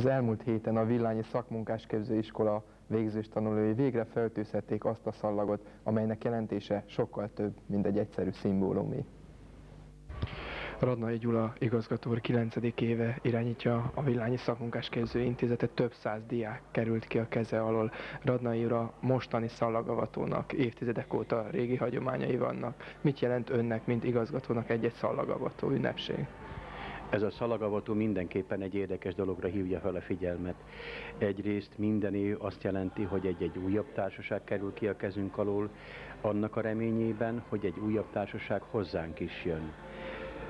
Az elmúlt héten a Villányi Szakmunkásképzőiskola végzős tanulói végre feltűzhették azt a szallagot, amelynek jelentése sokkal több, mint egy egyszerű szimbólumé. Radnai Gyula igazgató 9. éve irányítja a Villányi Szakmunkásképző Intézetet, több száz diák került ki a keze alól. Radnai ura mostani szallagavatónak évtizedek óta régi hagyományai vannak. Mit jelent önnek, mint igazgatónak egy-egy szallagavató ünnepség? Ez a szalagavató mindenképpen egy érdekes dologra hívja fel a figyelmet. Egyrészt minden év azt jelenti, hogy egy-egy újabb társaság kerül ki a kezünk alól, annak a reményében, hogy egy újabb társaság hozzánk is jön.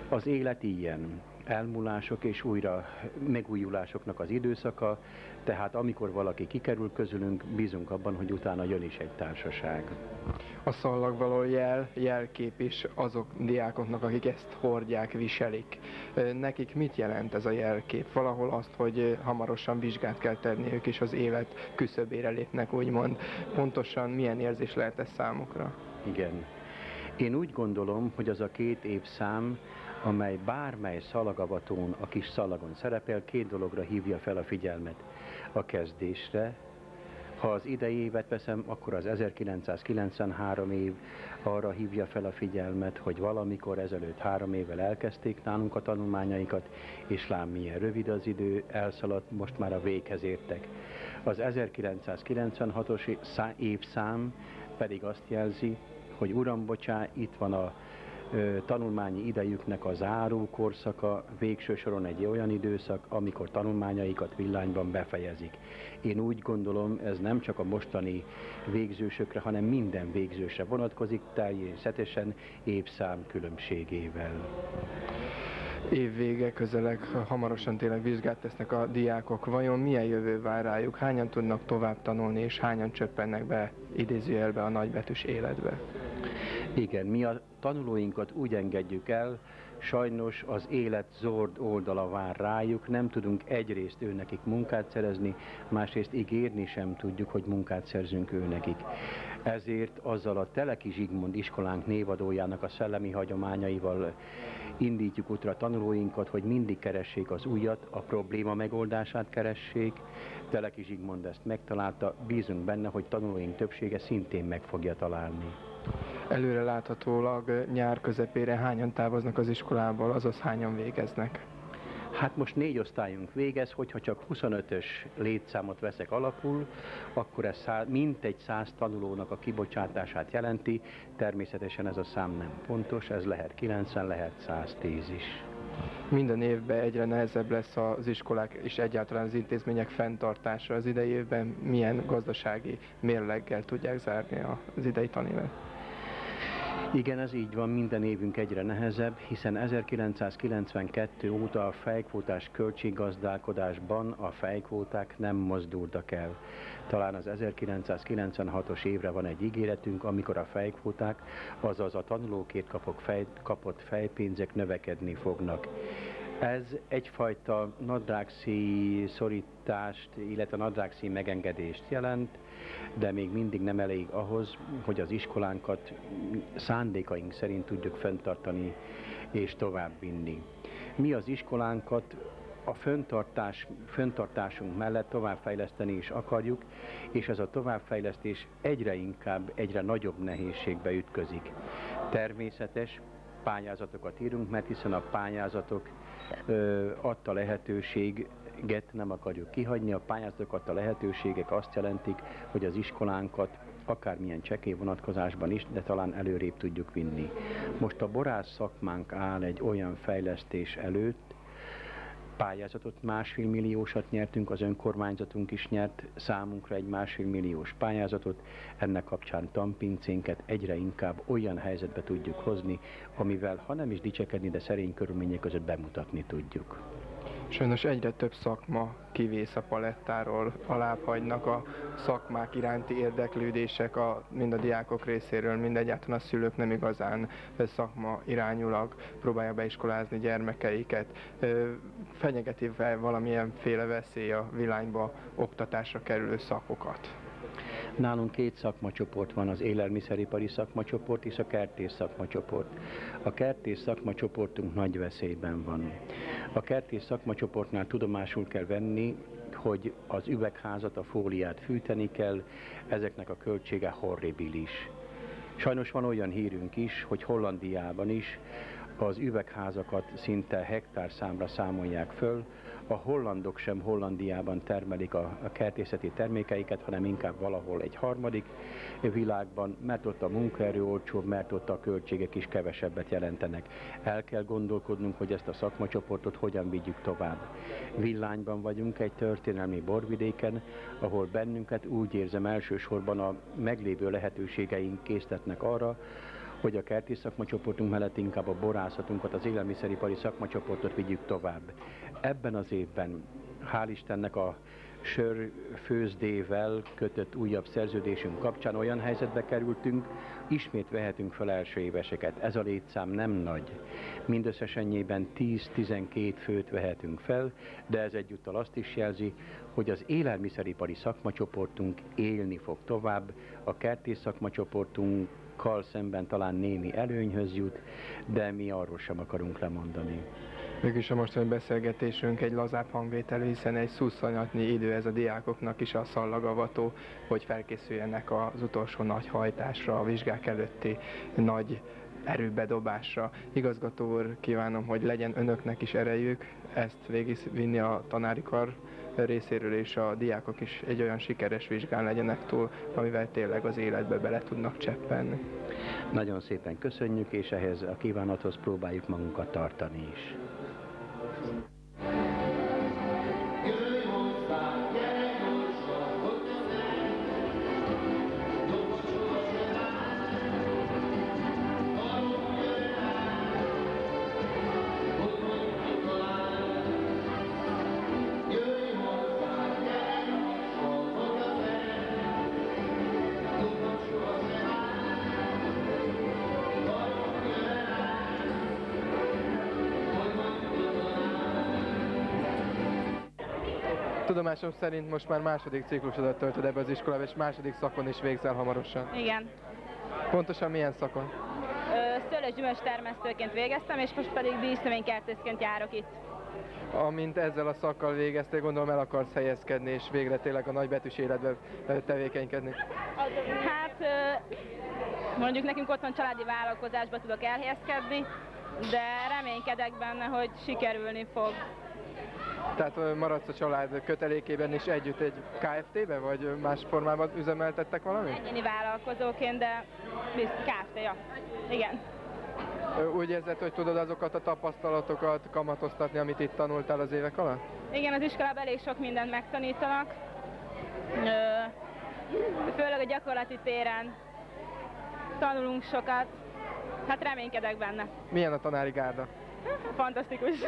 Az élet ilyen, elmúlások és újra megújulásoknak az időszaka, tehát amikor valaki kikerül közülünk, bízunk abban, hogy utána jön is egy társaság. A szallag való jel, jelkép is azok diákoknak, akik ezt hordják, viselik. Nekik mit jelent ez a jelkép? Valahol azt, hogy hamarosan vizsgát kell tenni, ők is az élet küszöbére lépnek, úgymond. Pontosan milyen érzés lehet ez számukra? Igen. Én úgy gondolom, hogy az a két évszám, amely bármely szalagavatón, a kis szalagon szerepel, két dologra hívja fel a figyelmet. A kezdésre, ha az idei évet veszem, akkor az 1993 év arra hívja fel a figyelmet, hogy valamikor ezelőtt három évvel elkezdték nálunk a tanulmányaikat, és lám milyen rövid az idő, elszaladt, most már a véghez értek. Az 1996-os évszám pedig azt jelzi, hogy uram, bocsá, itt van a tanulmányi idejüknek a záró korszaka, végső soron egy olyan időszak, amikor tanulmányaikat villányban befejezik. Én úgy gondolom, ez nem csak a mostani végzősökre, hanem minden végzősre vonatkozik, természetesen évszám különbségével. Évvége közeleg, hamarosan tényleg vizsgát tesznek a diákok. Vajon milyen jövő vár rájuk? Hányan tudnak tovább tanulni, és hányan csöppennek be idézőjelbe a nagybetűs életbe? Igen, mi a tanulóinkat úgy engedjük el, sajnos az élet zord oldala vár rájuk, nem tudunk egyrészt őnekik munkát szerezni, másrészt ígérni sem tudjuk, hogy munkát szerzünk őnekik. Ezért azzal a Teleki Zsigmond iskolánk névadójának a szellemi hagyományaival indítjuk útra a tanulóinkat, hogy mindig keressék az újat, a probléma megoldását keressék. Teleki Zsigmond ezt megtalálta, bízunk benne, hogy tanulóink többsége szintén meg fogja találni. Előre láthatólag nyár közepére hányan távoznak az iskolából, azaz hányan végeznek? Hát most négy osztályunk végez, hogyha csak 25-ös létszámot veszek alapul, akkor ez szá, mintegy száz tanulónak a kibocsátását jelenti. Természetesen ez a szám nem pontos, ez lehet 90, lehet 110 is. Minden évben egyre nehezebb lesz az iskolák és egyáltalán az intézmények fenntartása. Az idei évben milyen gazdasági mérleggel tudják zárni az idei tanévet? Igen, ez így van, minden évünk egyre nehezebb, hiszen 1992 óta a fejkvótás költséggazdálkodásban a fejkvóták nem mozdultak el. Talán az 1996-os évre van egy ígéretünk, amikor a fejkvóták, azaz a tanulókért kapok fej, kapott fejpénzek növekedni fognak. Ez egyfajta nadrágszí szorítást, illetve nadrágszí megengedést jelent, de még mindig nem elég ahhoz, hogy az iskolánkat szándékaink szerint tudjuk fenntartani és továbbvinni. Mi az iskolánkat a föntartás, föntartásunk mellett továbbfejleszteni is akarjuk, és ez a továbbfejlesztés egyre inkább, egyre nagyobb nehézségbe ütközik. Természetes, pályázatokat írunk, mert hiszen a pályázatok ö, adta lehetőség get nem akarjuk kihagyni, a pályázatokat, a lehetőségek azt jelentik, hogy az iskolánkat akármilyen csekély vonatkozásban is, de talán előrébb tudjuk vinni. Most a borász szakmánk áll egy olyan fejlesztés előtt, pályázatot másfél milliósat nyertünk, az önkormányzatunk is nyert számunkra egy másfél milliós pályázatot, ennek kapcsán tanpincénket egyre inkább olyan helyzetbe tudjuk hozni, amivel ha nem is dicsekedni, de szerény körülmények között bemutatni tudjuk. Sajnos egyre több szakma kivész a palettáról, alább hagynak a szakmák iránti érdeklődések a, mind a diákok részéről, mind egyáltalán a szülők nem igazán szakma irányulag próbálják beiskolázni gyermekeiket. Fenyegeti valamilyen féle veszély a világba oktatásra kerülő szakokat? Nálunk két szakmacsoport van, az élelmiszeripari szakmacsoport és a kertész szakmacsoport. A kertész szakmacsoportunk nagy veszélyben van. A kertész szakmacsoportnál tudomásul kell venni, hogy az üvegházat, a fóliát fűteni kell, ezeknek a költsége horribilis. Sajnos van olyan hírünk is, hogy Hollandiában is az üvegházakat szinte hektár számra számolják föl, a hollandok sem Hollandiában termelik a, a kertészeti termékeiket, hanem inkább valahol egy harmadik világban, mert ott a munkaerő olcsóbb, mert ott a költségek is kevesebbet jelentenek. El kell gondolkodnunk, hogy ezt a szakmacsoportot hogyan vigyük tovább. Villányban vagyunk egy történelmi borvidéken, ahol bennünket úgy érzem elsősorban a meglévő lehetőségeink késztetnek arra, hogy a kerti szakmacsoportunk mellett inkább a borászatunkat, az élelmiszeripari szakmacsoportot vigyük tovább. Ebben az évben, hál' Istennek a sör főzdével kötött újabb szerződésünk kapcsán olyan helyzetbe kerültünk, ismét vehetünk fel első éveseket. Ez a létszám nem nagy. Mindösszesen 10-12 főt vehetünk fel, de ez egyúttal azt is jelzi, hogy az élelmiszeripari szakmacsoportunk élni fog tovább, a kertész szakmacsoportunk kal szemben talán némi előnyhöz jut, de mi arról sem akarunk lemondani. Mégis a mostani beszélgetésünk egy lazább hangvételű, hiszen egy szuszonyatnyi idő ez a diákoknak is a szallagavató, hogy felkészüljenek az utolsó nagy hajtásra, a vizsgák előtti nagy erőbedobásra. Igazgató úr, kívánom, hogy legyen önöknek is erejük ezt végigvinni a tanári kar részéről, és a diákok is egy olyan sikeres vizsgán legyenek túl, amivel tényleg az életbe bele tudnak cseppenni. Nagyon szépen köszönjük, és ehhez a kívánathoz próbáljuk magunkat tartani is. Tudomásom szerint most már második ciklusodat töltöd ebbe az iskolába, és második szakon is végzel hamarosan. Igen. Pontosan milyen szakon? Szőlős termesztőként végeztem, és most pedig dísznövénykertészként járok itt. Amint ezzel a szakkal végeztél, gondolom el akarsz helyezkedni, és végre tényleg a nagybetűs életben tevékenykedni. Hát mondjuk nekünk otthon családi vállalkozásba tudok elhelyezkedni, de reménykedek benne, hogy sikerülni fog. Tehát maradsz a család kötelékében is együtt egy KFT-be, vagy más formában üzemeltettek valamit? Egyéni vállalkozóként, de KFT, ja. Igen. Úgy érzed, hogy tudod azokat a tapasztalatokat kamatoztatni, amit itt tanultál az évek alatt? Igen, az iskolában elég sok mindent megtanítanak. Főleg a gyakorlati téren tanulunk sokat. Hát reménykedek benne. Milyen a tanári gárda? Fantasztikus.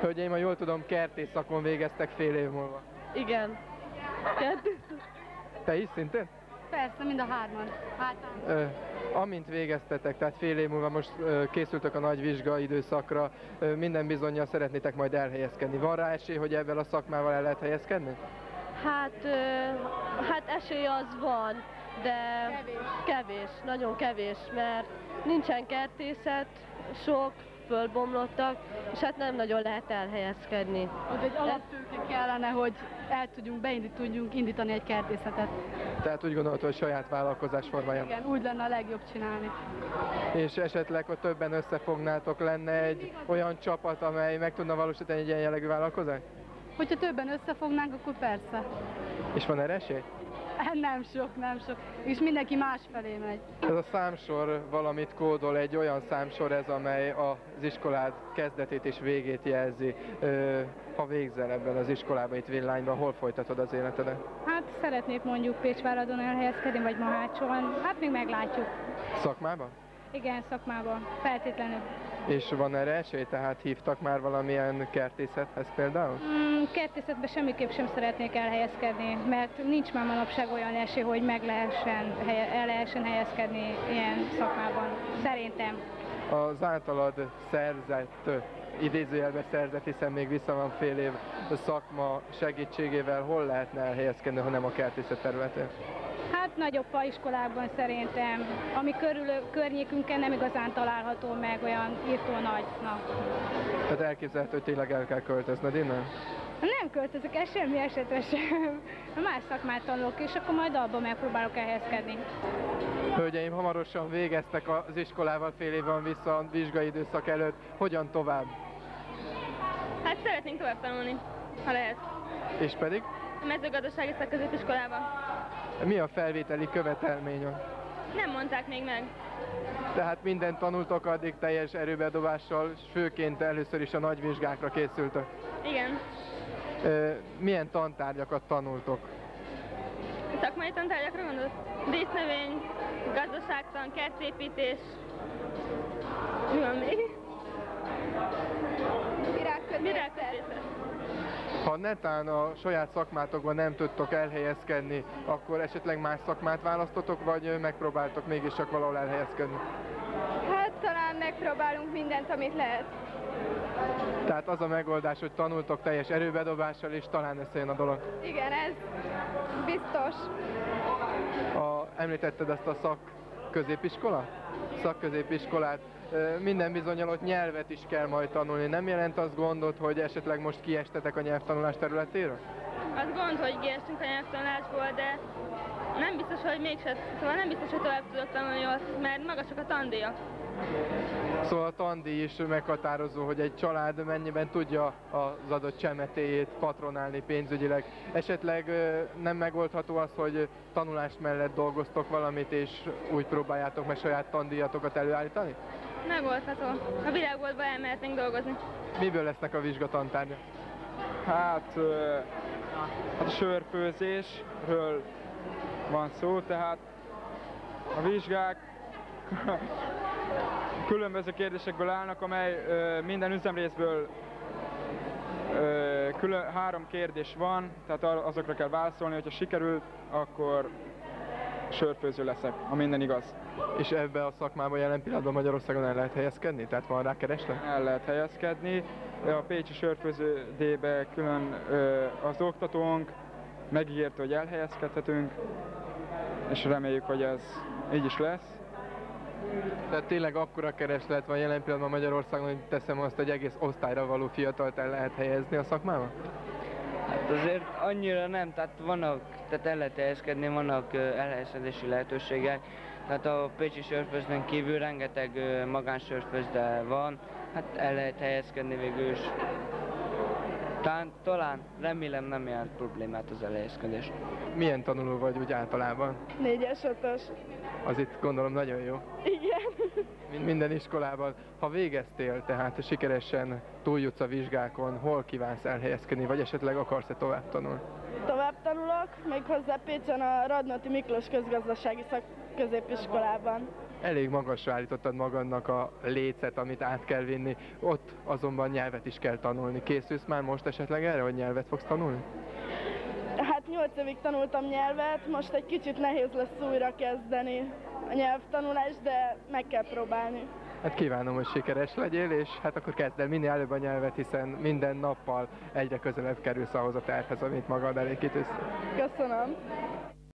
Hölgyeim, ha jól tudom, kertész szakon végeztek fél év múlva. Igen. Kertész. Te is szintén? Persze, mind a hárman. Hát, Ö, amint végeztetek, tehát fél év múlva most ö, készültök a nagy vizsga időszakra, ö, minden bizonyal szeretnétek majd elhelyezkedni. Van rá esély, hogy ebben a szakmával el lehet helyezkedni? hát, ö, hát esély az van, de kevés. kevés, nagyon kevés, mert nincsen kertészet, sok fölbomlottak, és hát nem nagyon lehet elhelyezkedni. Az egy alaptőke kellene, hogy el tudjunk, beindít, tudjunk indítani egy kertészetet. Tehát úgy gondolod, hogy saját vállalkozás formáján. Igen, úgy lenne a legjobb csinálni. És esetleg, hogy többen összefognátok, lenne egy olyan csapat, amely meg tudna valósítani egy ilyen jellegű vállalkozást? Hogyha többen összefognánk, akkor persze. És van erre esély? Nem sok, nem sok. És mindenki másfelé megy. Ez a számsor valamit kódol, egy olyan számsor ez, amely az iskolád kezdetét és végét jelzi. Ha végzel ebben az iskolában, itt Villányban, hol folytatod az életedet? Hát szeretnék mondjuk Pécsváradon elhelyezkedni, vagy Mahácson. Hát még meglátjuk. Szakmában? Igen, szakmában. Feltétlenül. És van erre esély? Tehát hívtak már valamilyen kertészethez például? Mm, kertészetbe semmiképp sem szeretnék elhelyezkedni, mert nincs már manapság olyan esély, hogy meg lehessen, el lehessen helyezkedni ilyen szakmában. Szerintem. Az általad szerzett, idézőjelbe szerzett, hiszen még vissza van fél év szakma segítségével hol lehetne elhelyezkedni, ha nem a kertészet területén? Hát nagyobb iskolában szerintem, ami körül, környékünken nem igazán található meg olyan írtó nagynak. Tehát elképzelhető, hogy tényleg el kell költöznöd innen? Nem költözök el semmi esetre sem. Más szakmát tanulok, és akkor majd abban megpróbálok elhelyezkedni. Hölgyeim, hamarosan végeztek az iskolával fél év van vissza a vizsgai időszak előtt. Hogyan tovább? Hát szeretnénk tovább tanulni, ha lehet. És pedig? A mezőgazdasági szakközépiskolában. Mi a felvételi követelmény? Nem mondták még meg. Tehát minden tanultok addig teljes erőbedobással, főként először is a nagy vizsgákra készültök. Igen. Milyen tantárgyakat tanultok? Szakmai tantárgyakra gondolsz? Dísznövény, gazdaságtan, kertépítés. Mi van még? Virágkötészet. Ha netán a saját szakmátokban nem tudtok elhelyezkedni, akkor esetleg más szakmát választotok, vagy megpróbáltok mégiscsak valahol elhelyezkedni? Hát talán megpróbálunk mindent, amit lehet. Tehát az a megoldás, hogy tanultok teljes erőbedobással, és talán összejön a dolog. Igen, ez biztos. A, említetted ezt a szakközépiskola? Szakközépiskolát. Minden bizonyal ott nyelvet is kell majd tanulni. Nem jelent az gondot, hogy esetleg most kiestetek a nyelvtanulás területéről? Az gond, hogy kiestünk a nyelvtanulásból, de nem biztos, hogy mégse, szóval nem biztos, hogy tovább tudok tanulni ott, mert magasak a tandíjak. Szóval a tandíj is meghatározó, hogy egy család mennyiben tudja az adott csemetéjét patronálni pénzügyileg. Esetleg nem megoldható az, hogy tanulás mellett dolgoztok valamit, és úgy próbáljátok meg saját tandíjatokat előállítani? Megoldható. A világboltba elmehetnénk dolgozni. Miből lesznek a vizsgatantárgyak? Hát, hát a sörfőzésről van szó, tehát a vizsgák különböző kérdésekből állnak, amely minden üzemrészből külön, három kérdés van, tehát azokra kell válaszolni, hogyha sikerül, akkor sörfőző leszek, ha minden igaz. És ebbe a szakmába jelen pillanatban Magyarországon el lehet helyezkedni? Tehát van rá kereslet? el lehet helyezkedni. A Pécsi sörfőződébe külön ö, az oktatónk megígérte, hogy elhelyezkedhetünk, és reméljük, hogy ez így is lesz. Tehát tényleg akkora kereslet van jelen pillanatban Magyarországon, hogy teszem azt, hogy egész osztályra való fiatalt el lehet helyezni a szakmába? Hát azért annyira nem, tehát vannak, tehát el lehet helyezkedni, vannak elhelyezkedési lehetőségek. Tehát a Pécsi sörfőzdön kívül rengeteg magánsörfőzde van, hát el lehet helyezkedni végül is. Talán, talán remélem nem jelent problémát az elhelyezkedés. Milyen tanuló vagy úgy általában? Négyes, ötös. Az itt gondolom nagyon jó. Igen. Mint minden iskolában. Ha végeztél, tehát sikeresen túljutsz a vizsgákon, hol kívánsz elhelyezkedni, vagy esetleg akarsz-e tovább tanulni? Méghozzá Pécsen a Radnóti Miklós közgazdasági szakközépiskolában. Elég magasra állítottad magadnak a lécet, amit át kell vinni, ott azonban nyelvet is kell tanulni. Készülsz már most esetleg erre, hogy nyelvet fogsz tanulni? Hát 8 évig tanultam nyelvet, most egy kicsit nehéz lesz újra kezdeni a nyelvtanulást, de meg kell próbálni. Hát kívánom, hogy sikeres legyél, és hát akkor kezd el minél előbb a nyelvet, hiszen minden nappal egyre közelebb kerülsz ahhoz a tervhez, amit magad elé kitűzsz. Köszönöm.